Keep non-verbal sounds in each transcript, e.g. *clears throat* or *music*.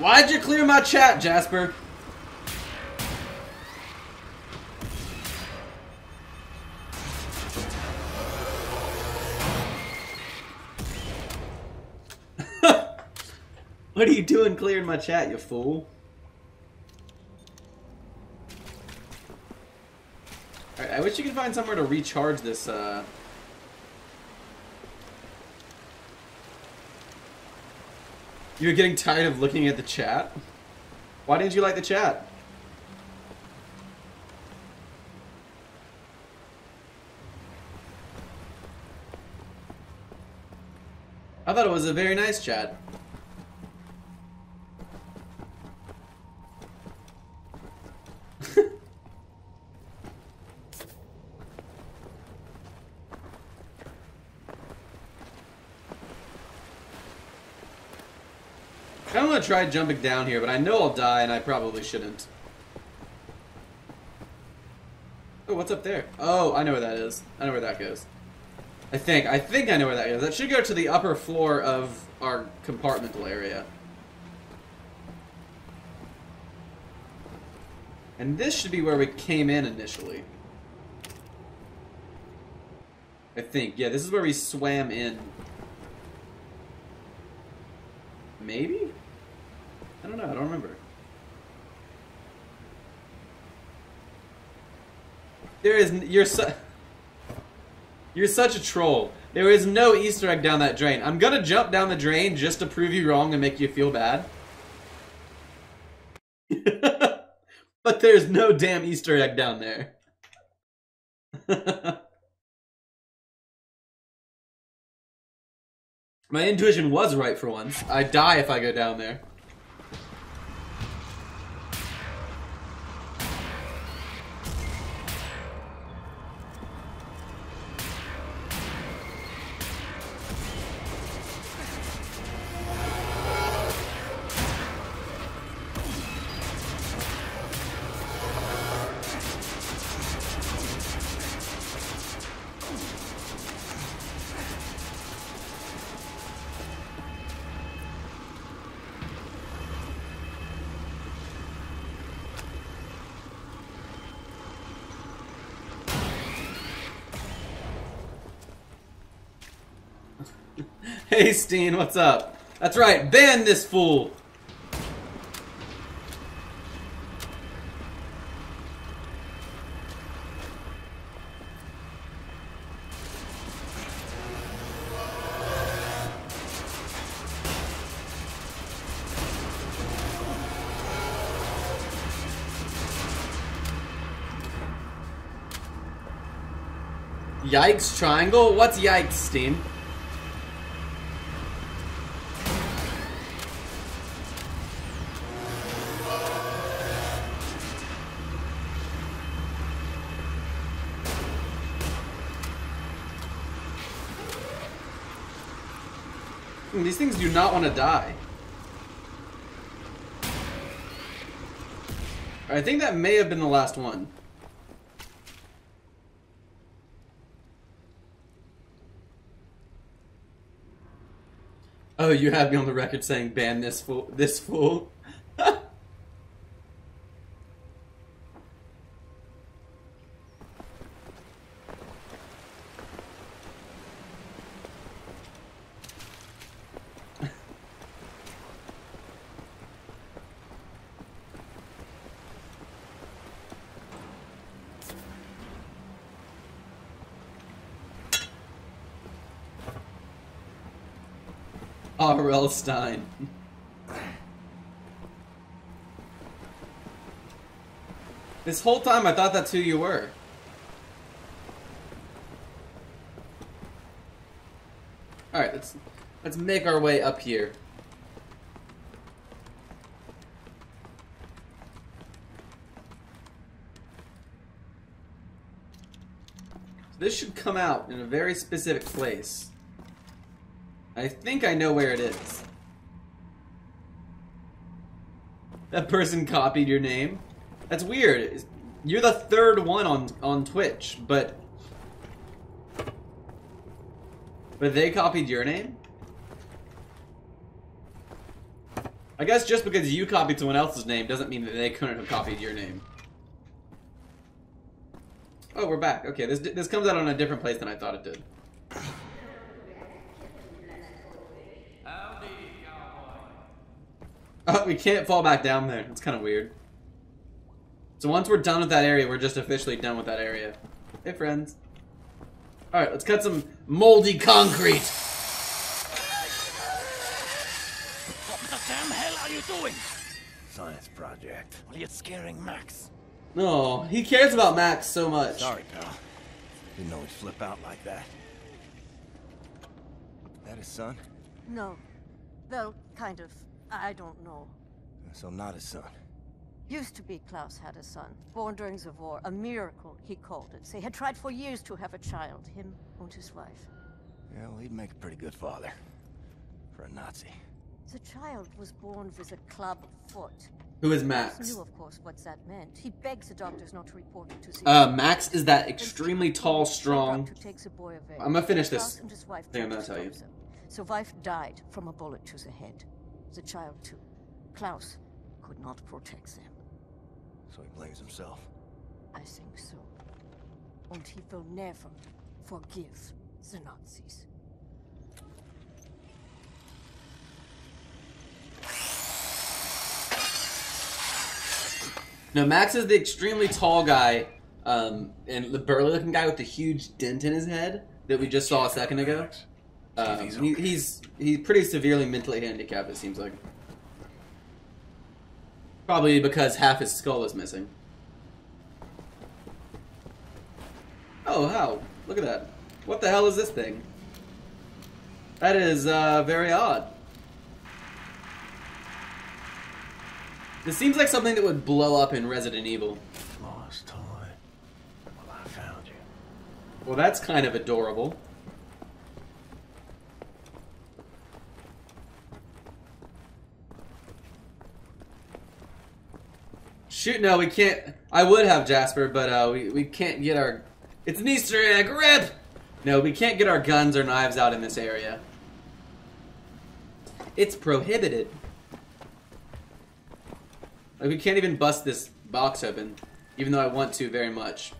Why'd you clear my chat, Jasper? *laughs* what are you doing clearing my chat, you fool? Alright, I wish you could find somewhere to recharge this, uh... You're getting tired of looking at the chat? Why didn't you like the chat? I thought it was a very nice chat. Want to try jumping down here, but I know I'll die and I probably shouldn't. Oh, what's up there? Oh, I know where that is. I know where that goes. I think. I think I know where that goes. That should go to the upper floor of our compartmental area. And this should be where we came in initially. I think. Yeah, this is where we swam in. Maybe? I don't know. I don't remember. There is. You're su You're such a troll. There is no Easter egg down that drain. I'm gonna jump down the drain just to prove you wrong and make you feel bad. *laughs* but there's no damn Easter egg down there. *laughs* My intuition was right for once. I die if I go down there. Hey Steen, what's up? That's right, ban this fool! Yikes triangle? What's yikes, Steen? Things do not want to die. I think that may have been the last one. Oh, you have me on the record saying ban this fool. This fool. R.L. Stine. This whole time I thought that's who you were. Alright, let's let's make our way up here. This should come out in a very specific place. I think I know where it is. That person copied your name. That's weird. You're the third one on on Twitch, but but they copied your name. I guess just because you copied someone else's name doesn't mean that they couldn't have copied your name. Oh, we're back. Okay, this this comes out on a different place than I thought it did. Oh, *laughs* we can't fall back down there. It's kind of weird. So once we're done with that area, we're just officially done with that area. Hey, friends. All right, let's cut some moldy concrete. What the damn hell are you doing? Science project. Well, you're scaring Max. No, he cares about Max so much. Sorry, pal. Didn't know he'd flip out like that. That his son? No. Well, kind of. I don't know. So not his son. Used to be Klaus had a son, born during the war. A miracle, he called it. They had tried for years to have a child, him and his wife. Yeah, well, he'd make a pretty good father. For a Nazi. The child was born with a club foot. Who is Max? Max? knew, of course, what that meant. He begs the doctors not to report it to the Uh, Max is that extremely tall, strong. To take the boy away. I'm gonna finish this Klaus and his wife thing I'm gonna tell you. stop them. The wife died from a bullet to the head. The child too. Klaus could not protect them. So he blames himself. I think so. And he will never forgive the Nazis. Now, Max is the extremely tall guy, um, and the burly-looking guy with the huge dent in his head that we just saw a second ago. Um, he's he, okay. he's he's pretty severely mentally handicapped. It seems like. Probably because half his skull is missing. Oh, how? Look at that. What the hell is this thing? That is uh, very odd. This seems like something that would blow up in Resident Evil. Lost toy. Well, I found you. Well, that's kind of adorable. Shoot, no, we can't. I would have Jasper, but uh, we, we can't get our. It's an Easter egg, rip! No, we can't get our guns or knives out in this area. It's prohibited. Like, we can't even bust this box open, even though I want to very much.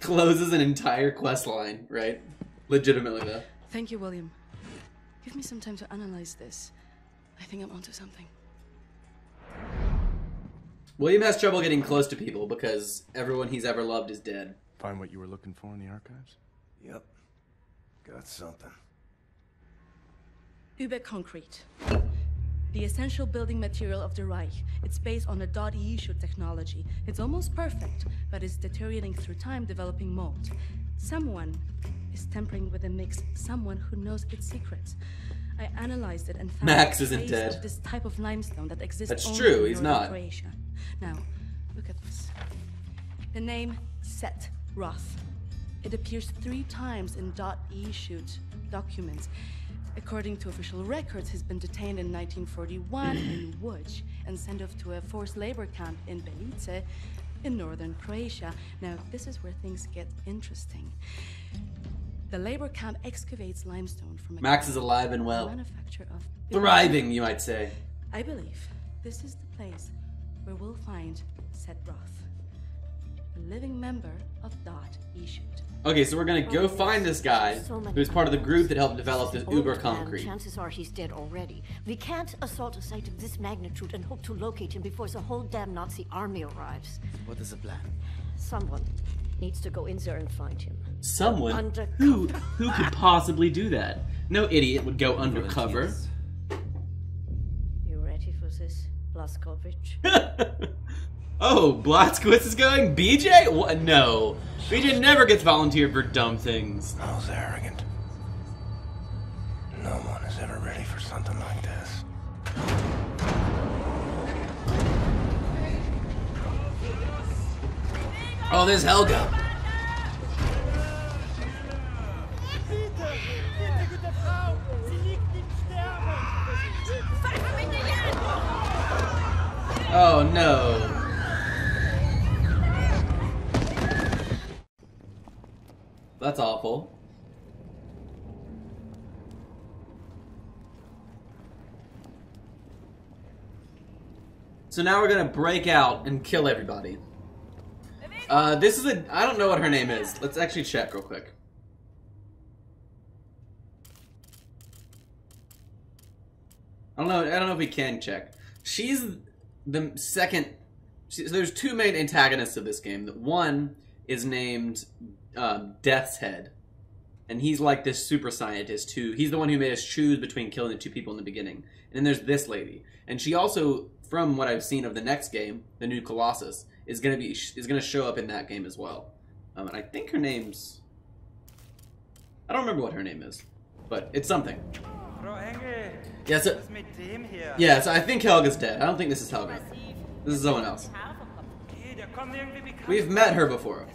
closes an entire quest line, right? Legitimately, though. Thank you, William. Give me some time to analyze this. I think I'm onto something. William has trouble getting close to people because everyone he's ever loved is dead. Find what you were looking for in the archives? Yep. Got something. Uber concrete. The essential building material of the Reich. It's based on a dot shoot technology. It's almost perfect, but it's deteriorating through time, developing mold. Someone is tampering with the mix. Someone who knows its secrets. I analyzed it and found Max isn't dead. this type of limestone that exists That's only true, in he's not. Croatia. Now, look at this. The name Set Roth. It appears three times in .e shoot documents. According to official records, he's been detained in 1941 *clears throat* in Łódź and sent off to a forced labor camp in Belica in northern Croatia. Now, this is where things get interesting. The labor camp excavates limestone from a Max is alive and well. manufacture of Thriving, you might say. I believe this is the place where we'll find Set Roth, a living member of Da'at Yichud. Okay, so we're gonna go find this guy So many who's part of the group that helped develop this an Uber concrete. Chances are he's dead already. We can't assault a site of this magnitude and hope to locate him before the whole damn Nazi army arrives. What is the plan? Someone needs to go in there and find him. Someone Undercover. who who could possibly do that? No idiot would go undercover. Volunteers. You ready for this, Blazkowicz? *laughs* oh, Blazkowicz is going. BJ? What? No, BJ never gets volunteered for dumb things. I was arrogant. No one is ever ready for something like this. Oh, there's Helga. Oh no. That's awful. So now we're gonna break out and kill everybody. Uh, this is a. I don't know what her name is. Let's actually check real quick. I don't know. I don't know if we can check. She's the second. She, so there's two main antagonists of this game. One is named um, Death's Head, and he's like this super scientist who he's the one who made us choose between killing the two people in the beginning. And then there's this lady, and she also, from what I've seen of the next game, the new Colossus, is gonna be is gonna show up in that game as well. Um, and I think her name's I don't remember what her name is, but it's something. Yeah, so, yeah, so I think Helga's dead. I don't think this is Helga. This is someone else. We've met her before.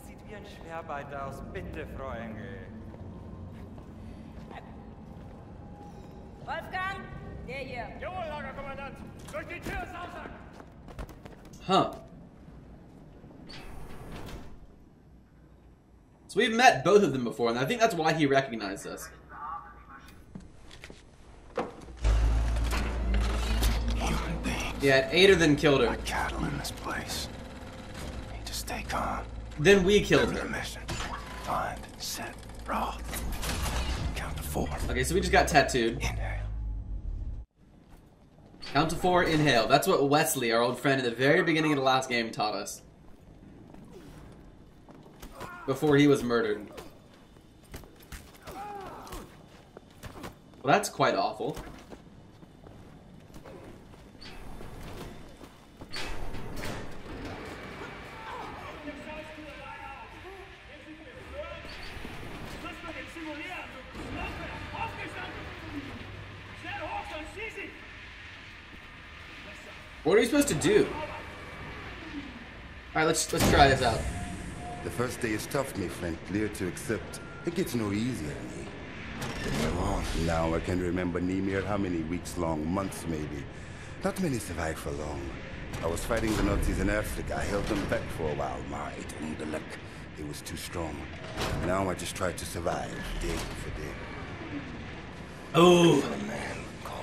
Er So we've met both of them before, and I think that's why he recognized us. Human. Yeah, ate her, then killed her. Like cattle in this place. Need to stay calm. Then we killed The her. mission. Find, set, raw. Count to four. Okay, so we just got tattooed. Inhale. Count to four, inhale. That's what Wesley, our old friend at the very beginning of the last game, taught us. Before he was murdered. Well, that's quite awful. What are we supposed to do? Alright, let's let's try this out. The first day is tough, my friend. Clear to accept. It gets no easier, me. Now I can remember Nemir how many weeks long, months maybe. Not many survive for long. I was fighting the Nazis in Africa. I held them back for a while. My intellect, it was too strong. Now I just try to survive, day for day. Oh,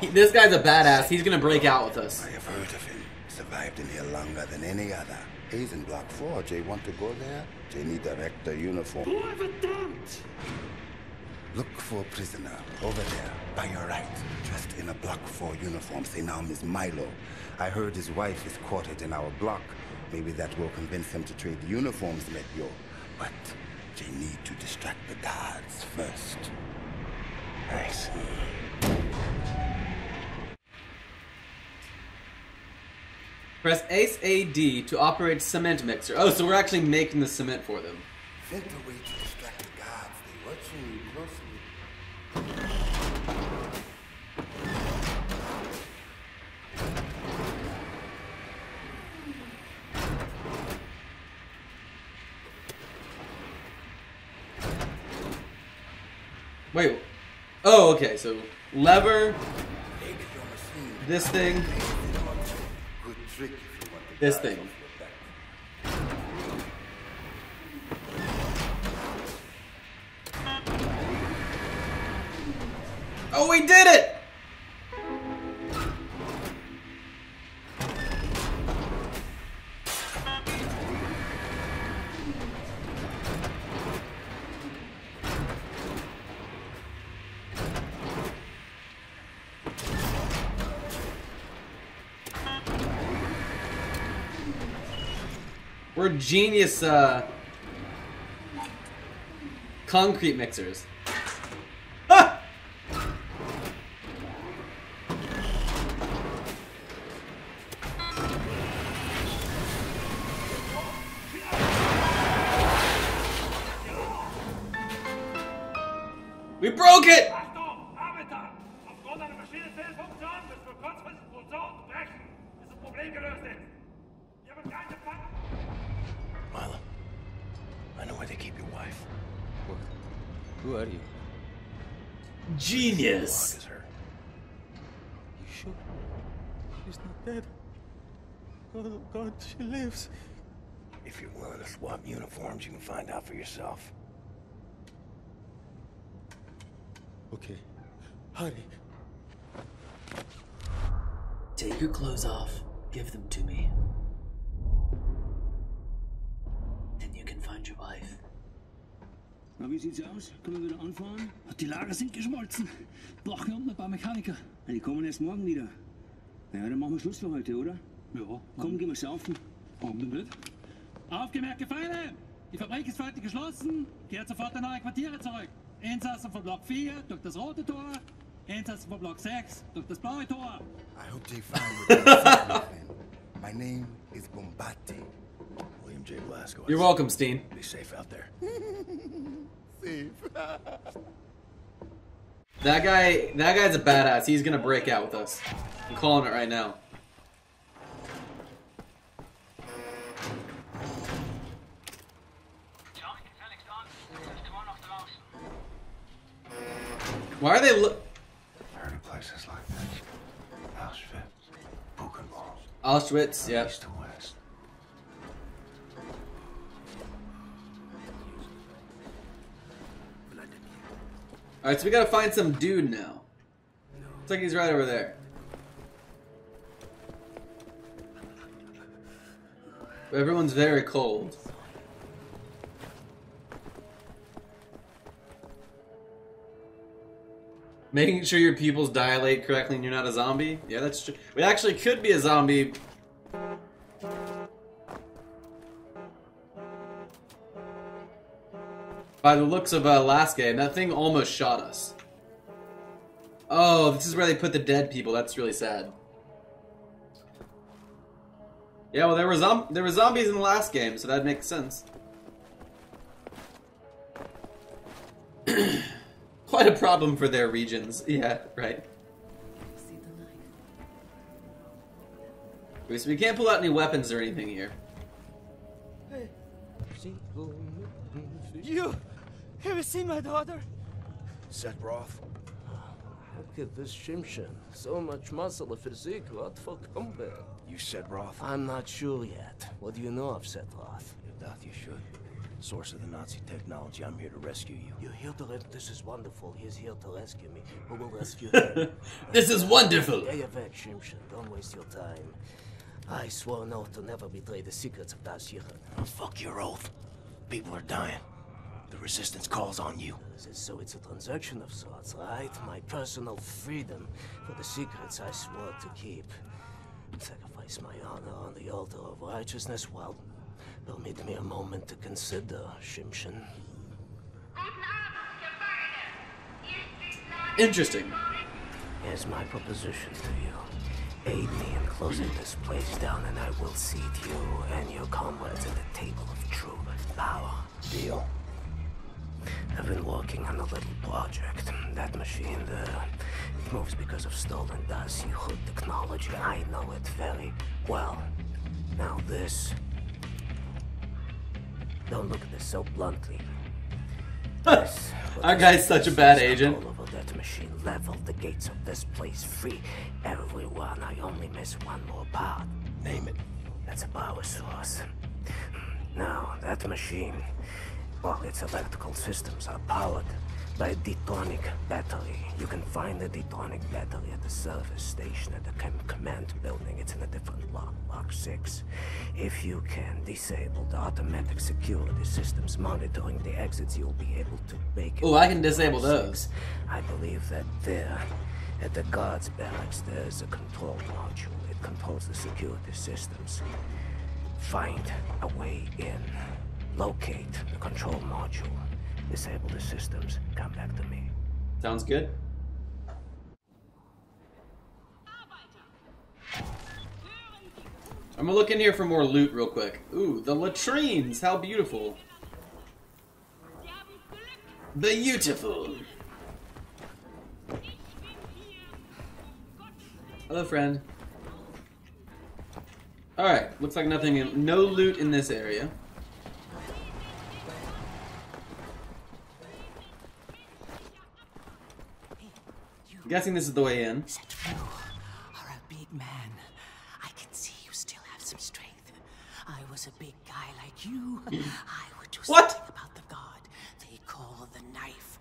he- this guy's a badass. He's gonna break out with us. I have heard of him. Survived in here longer than any other. He's in Block 4. Jay want to go there? Jay need director uniform. Look for a prisoner over there, by your right, dressed in a Block 4 uniform. Say now, Miss Milo. I heard his wife is quartered in our block. Maybe that will convince him to trade the uniforms, let yo. But they need to distract the guards first. Nice. Press Ace AD to operate cement mixer. Oh, so we're actually making the cement for them. A way to distract the guards. They watching you closely. Wait. Oh, okay. So lever, Take your machine. this thing, trick if you want this thing. Oh, we did it! We're genius uh, concrete mixers. If you're willing to swap uniforms, you can find out for yourself. Okay. Hurry. Take your clothes off Give them to me. And you can find your wife. Na, wie sieht's aus? Können wir wieder anfahren? Die Lager sind geschmolzen. Brauchen hier unten ein paar Mechaniker. Na, die kommen erst morgen wieder. Na ja, dann machen wir Schluss für heute, oder? Ja. Komm, gehen wir saufen. Warum denn nicht? Aufgemerkte Feinde! Die Fabrik ist für heute geschlossen. Kehrt sofort in eure Quartiere zurück. Insassen von Block 4 durch das rote Tor. Insassen von Block 6 durch das blaue Tor. I hope they find what they're seeking, friend. My name is Bombate. William J. Blasco. You're welcome, Steen. Be safe out there. *laughs* Safe. That guy, that guy's a badass. He's gonna break out with us. I'm calling it right now. Why are they look? Heard of places like this. Auschwitz, Buchenwald, Auschwitz, yeah. east to west. Alright, so we gotta find some dude now. Looks like he's right over there. Everyone's very cold. Making sure your pupils dilate correctly and you're not a zombie? Yeah, that's true. We actually could be a zombie. By the looks of uh, last game, that thing almost shot us. Oh, this is where they put the dead people. That's really sad. Yeah, well, there were there were zombies in the last game, so that makes sense. Quite a problem for their regions. Yeah, right. Okay, so we can't pull out any weapons or anything here. You have you seen my daughter? Set Roth. Look at this Shimshon. So much muscle and physique. What for combat? You said Roth? I'm not sure yet. What do you know of Set Roth? If that you should. Source of the Nazi technology. I'm here to rescue you. You're here to res- This is wonderful. He's here to rescue me. Who will rescue *laughs* him? This is wonderful. Get your back, Shimshon. Don't waste your time. I swore an oath to never betray the secrets of Da'at Yichud. Oh, fuck your oath. People are dying. The resistance calls on you. So it's a transaction of sorts, right? My personal freedom for the secrets I swore to keep. Sacrifice my honor on the altar of righteousness? Well, permit me a moment to consider, Shimshon. Interesting. Here's my proposition to you. Aid me in closing this place down, and I will seat you and your comrades at the table of true power. Deal. I've been working on a little project. That machine there, it moves because of stolen Da'at Yichud technology. I know it very well. Now this. Don't look at this so bluntly. This, Our guy's such a bad agent. All over that machine leveled the gates of this place free. Everyone, I only miss one more part. Name it. That's a power source. Now, that machine, well, its electrical systems are powered by a detonic battery. You can find the detonic battery at the service station at the com- command building. It's in a different lock, lock 6. If you can disable the automatic security systems monitoring the exits, you'll be able to make it. Oh, I can disable those. 6. I believe that there, at the guards barracks, there's a control module. It controls the security systems. Find a way in. Locate the control module. Disable the systems. Come back to me. Sounds good. I'm gonna look in here for more loot real quick. Ooh, the latrines! How beautiful. Beautiful. Hello, friend. Alright, looks like nothing in, no loot in this area. I'm guessing this is the way in. are a big man. I can see you still have some strength. I was a big guy like you. *clears throat* I would do What? something about the god they call the knife.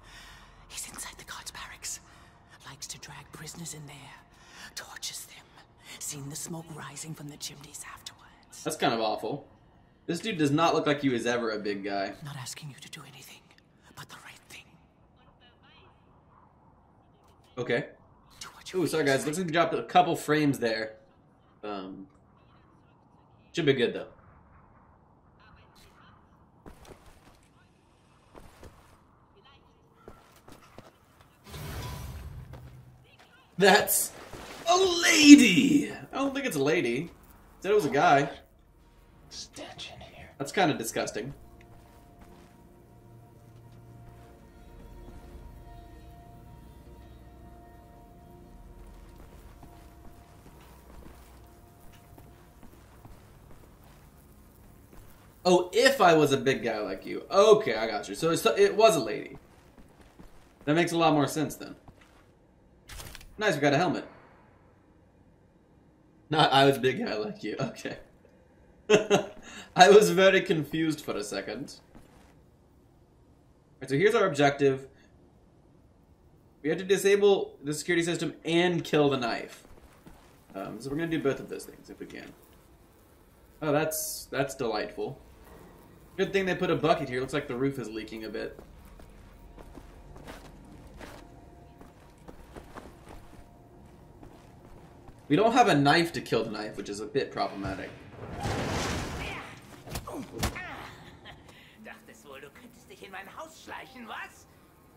He's inside the guard's barracks. Likes to drag prisoners in there. Tortures them. seen the smoke rising from the chimneys afterwards. That's kind of awful. This dude does not look like he was ever a big guy. Not asking you to do anything, but the right thing. Okay. Ooh, sorry guys. Looks like we dropped a couple frames there. Um, should be good though. That's a lady. I don't think it's a lady. Said it was a guy. Stench in here. That's kind of disgusting. Oh, if I was a big guy like you. Okay, I got you. So it was a lady. That makes a lot more sense then. Nice, we got a helmet. Not I was a big guy like you. Okay. *laughs* I was very confused for a second. So here's our objective. We have to disable the security system and kill the knife. Um, so we're gonna do both of those things if we can. Oh, that's that's delightful. Good thing they put a bucket here. Looks like the roof is leaking a bit. We don't have a knife to kill the knife, which is a bit problematic.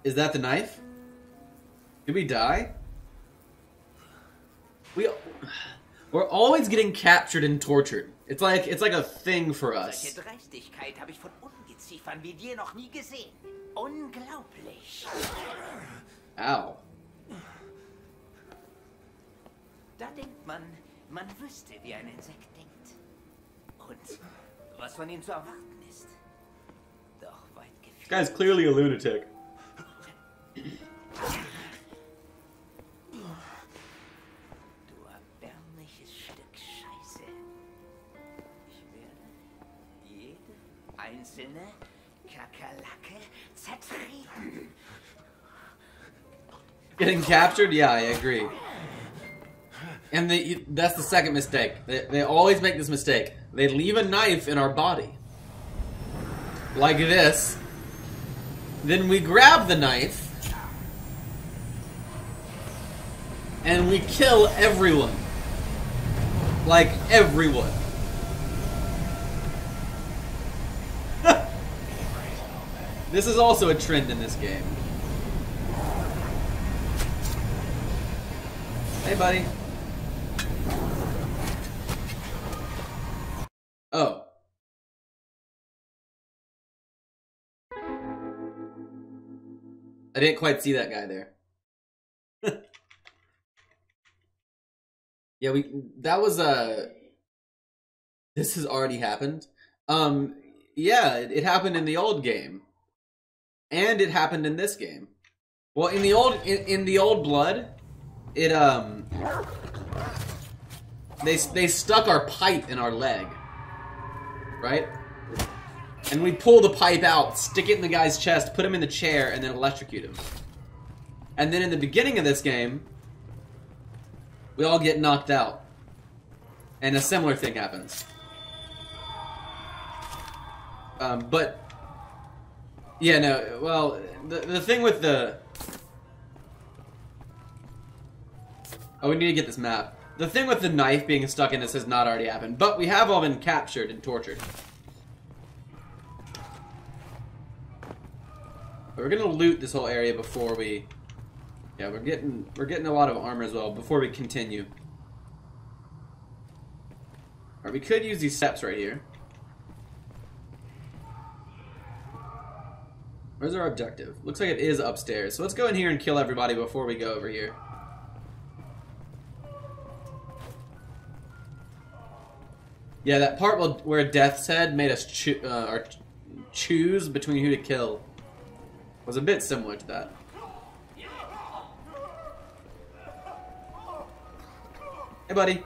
Is that the knife? Did we die? We we're always getting captured and tortured. It's like it's like a thing for us. Solche Dreistigkeit habe ich von Ungeziefern wie dir noch nie gesehen. Unglaublich. Ow. Da denkt man, man wüsste, wie ein Insekt denkt. Und was von ihm zu erwarten ist. Doch weit This guy's clearly a lunatic. Getting captured? Yeah, I agree. And that's the second mistake. They, they always make this mistake. They leave a knife in our body. Like this. Then we grab the knife. And we kill everyone. Like everyone. *laughs* this is also a trend in this game. Hey, buddy. Oh. I didn't quite see that guy there. *laughs* yeah, we that was uh this has already happened. Um yeah, it, it happened in the old game. And it happened in this game. Well, in the old in, in the old blood, it um they they stuck our pipe in our leg right? And we pull the pipe out stick it in the guy's chest put him in the chair and then electrocute him. And then in the beginning of this game we all get knocked out. And a similar thing happens. Um, but yeah no well the, the thing with the Oh, we need to get this map. The thing with the knife being stuck in this has not already happened, but we have all been captured and tortured. But we're gonna loot this whole area before we. Yeah, we're getting we're getting a lot of armor as well before we continue. Or we could use these steps right here. Where's our objective? Looks like it is upstairs. So let's go in here and kill everybody before we go over here. Yeah, that part where Death's Head made us choo uh, choose between who to kill was a bit similar to that. Hey, buddy.